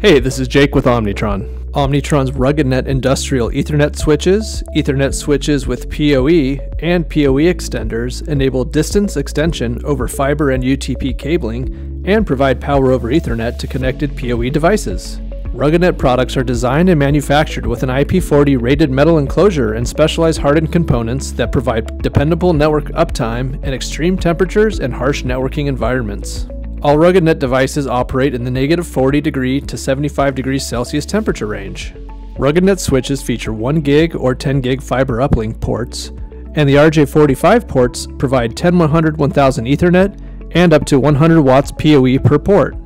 Hey, this is Jake with Omnitron. Omnitron's RuggedNet industrial Ethernet switches, Ethernet switches with PoE, and PoE extenders enable distance extension over fiber and UTP cabling and provide power over Ethernet to connected PoE devices. RuggedNet products are designed and manufactured with an IP40 rated metal enclosure and specialized hardened components that provide dependable network uptime in extreme temperatures and harsh networking environments. All RuggedNet devices operate in the negative 40 degree to 75 degrees Celsius temperature range. RuggedNet switches feature 1 gig or 10 gig fiber uplink ports, and the RJ45 ports provide 10 100 1000 Ethernet and up to 100 watts PoE per port.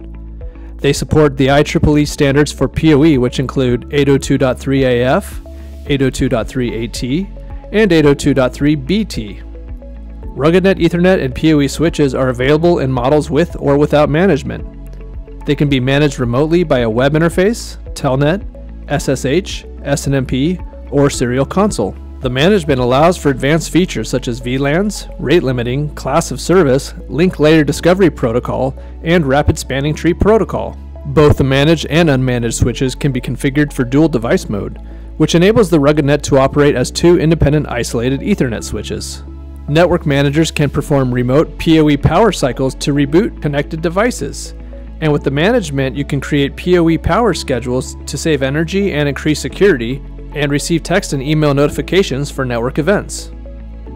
They support the IEEE standards for PoE, which include 802.3AF, 802.3AT, and 802.3BT. RuggedNet Ethernet and PoE switches are available in models with or without management. They can be managed remotely by a web interface, Telnet, SSH, SNMP, or Serial Console. The management allows for advanced features such as VLANs, rate limiting, class of service, link layer discovery protocol, and rapid spanning tree protocol. Both the managed and unmanaged switches can be configured for dual device mode, which enables the RuggedNet to operate as two independent isolated Ethernet switches. Network managers can perform remote PoE power cycles to reboot connected devices. And with the management, you can create PoE power schedules to save energy and increase security, and receive text and email notifications for network events.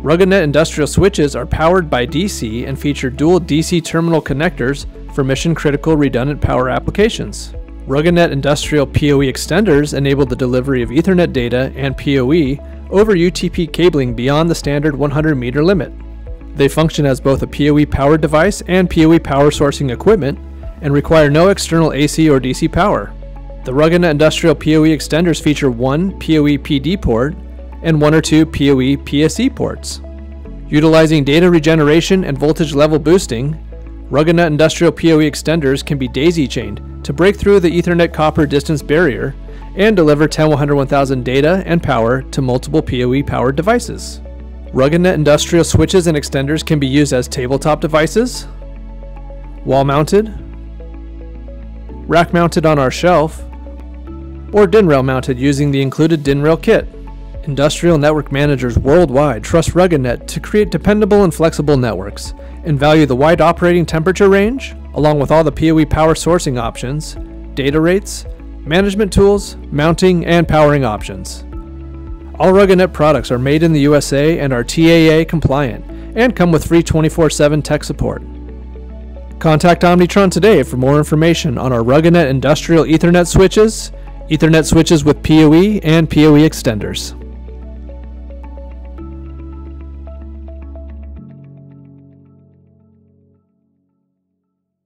RuggedNet industrial switches are powered by DC and feature dual DC terminal connectors for mission critical redundant power applications. RuggedNet industrial PoE extenders enable the delivery of Ethernet data and PoE over UTP cabling beyond the standard 100 meter limit. They function as both a PoE powered device and PoE power sourcing equipment and require no external AC or DC power. The RuggedNet Industrial PoE extenders feature one PoE PD port and one or two PoE PSE ports. Utilizing data regeneration and voltage level boosting, RuggedNet Industrial PoE extenders can be daisy chained to break through the Ethernet copper distance barrier and deliver 10 100 1000 data and power to multiple PoE powered devices. RuggedNet industrial switches and extenders can be used as tabletop devices, wall mounted, rack mounted on our shelf, or DIN rail mounted using the included DIN rail kit. Industrial network managers worldwide trust RuggedNet to create dependable and flexible networks and value the wide operating temperature range, along with all the PoE power sourcing options, data rates, management tools, mounting, and powering options. All RuggedNet products are made in the USA and are TAA compliant and come with free 24 7 tech support. Contact Omnitron today for more information on our RuggedNet industrial Ethernet switches, Ethernet switches with PoE, and PoE extenders.